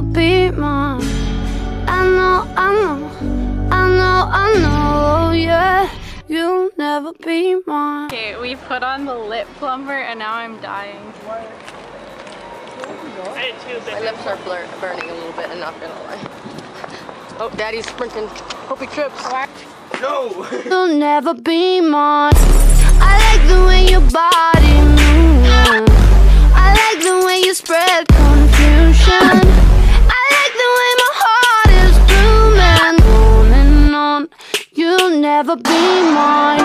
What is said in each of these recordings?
never be mine. I know, I know, I know, I know, yeah. You'll never be mine. Okay, we put on the lip plumper and now I'm dying. My lips are blur burning a little bit, I'm not gonna lie. Oh, daddy's sprinting. Hope he trips. No! You'll never be mine. I like the way never be mine.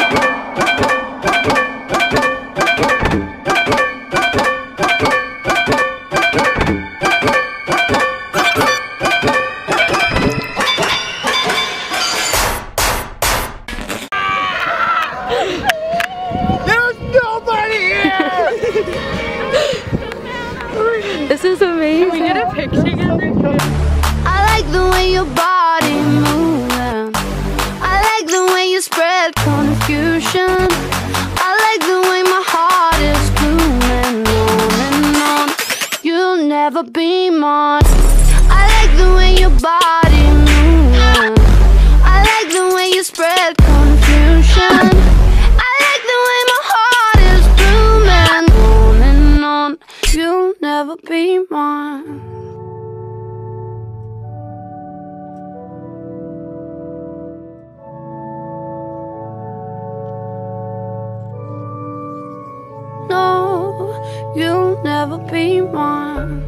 There's nobody here! This is amazing. Can we get a picture together? I like the way your body moving. You confusion. I like the way my heart is blooming on and on. You'll never be mine. I like the way your body moving. I like the way you spread confusion. I like the way my heart is blooming on and on. You'll never be mine. You'll never be mine.